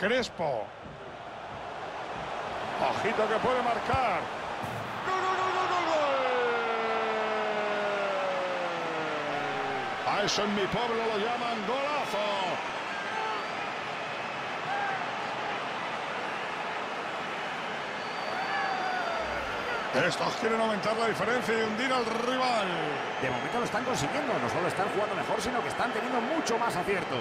Crespo. Ojito que puede marcar. ¡Gol, gol, gol, gol, gol, A eso en mi pueblo lo llaman golazo. Estos quieren aumentar la diferencia y hundir al rival. De momento lo están consiguiendo. No solo están jugando mejor, sino que están teniendo mucho más acierto.